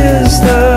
is the